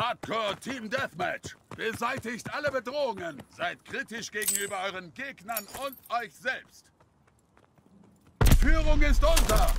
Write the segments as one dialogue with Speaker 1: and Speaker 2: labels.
Speaker 1: Hardcore Team Deathmatch. Beseitigt alle Bedrohungen. Seid kritisch gegenüber euren Gegnern und euch selbst. Führung ist unter.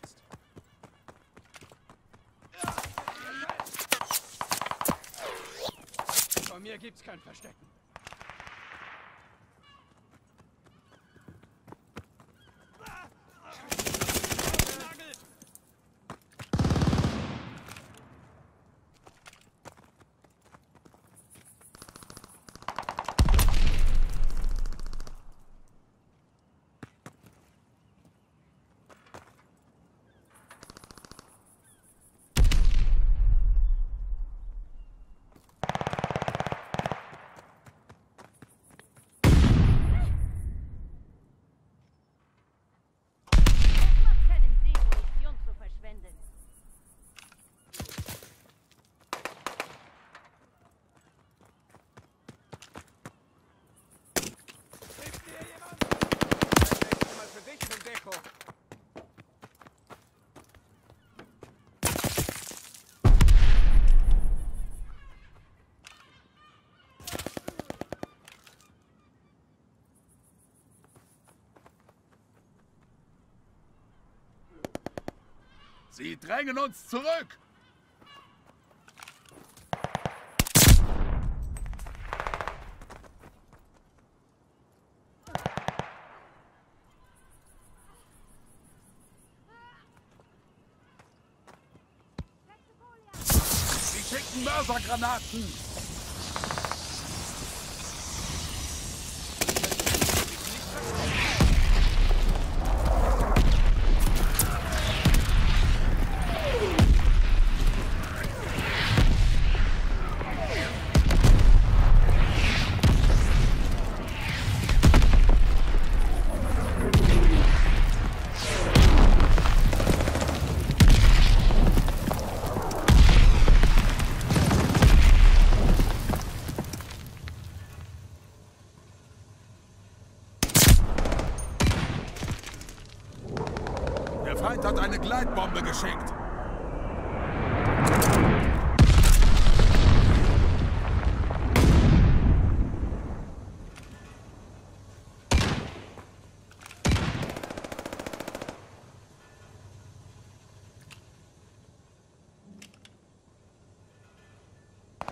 Speaker 2: Eingesetzt. Von mir gibt's kein Verstecken.
Speaker 1: Sie drängen uns zurück. Sie schicken Mörsergranaten. Feind hat eine Gleitbombe geschickt.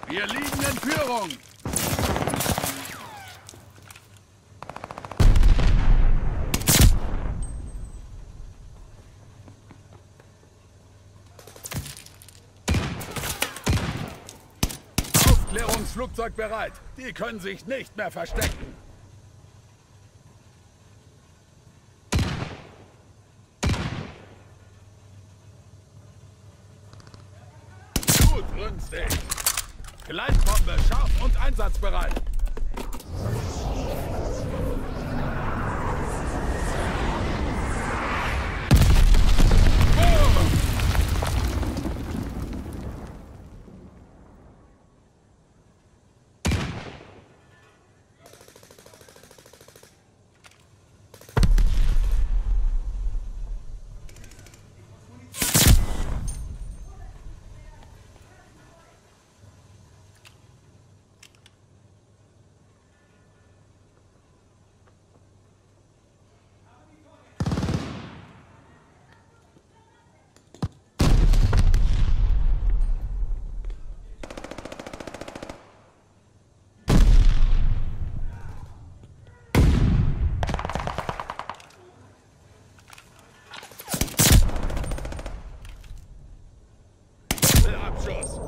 Speaker 1: Wir liegen in Führung. Aufklärungsflugzeug bereit. Die können sich nicht mehr verstecken. Gut, günstig. Gleitbombe scharf und einsatzbereit.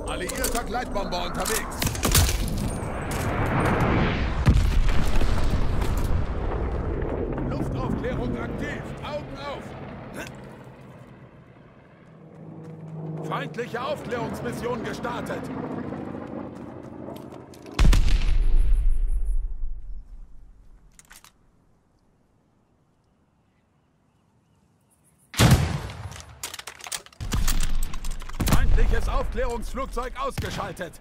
Speaker 1: Alliierter Gleitbomber unterwegs. Luftaufklärung aktiv. Augen auf. Feindliche Aufklärungsmission gestartet. Aufklärungsflugzeug ausgeschaltet.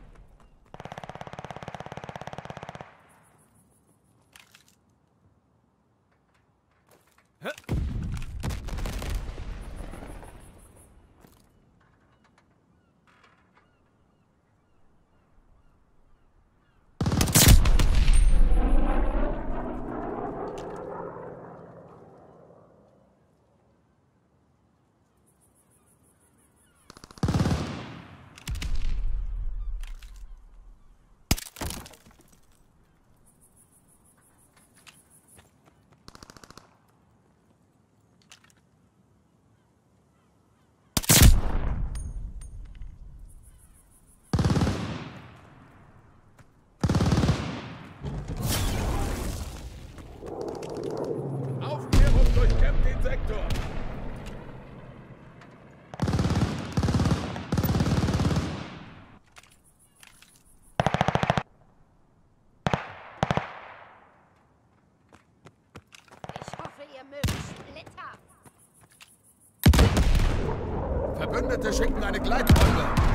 Speaker 1: Verbündete schicken eine Gleitbombe.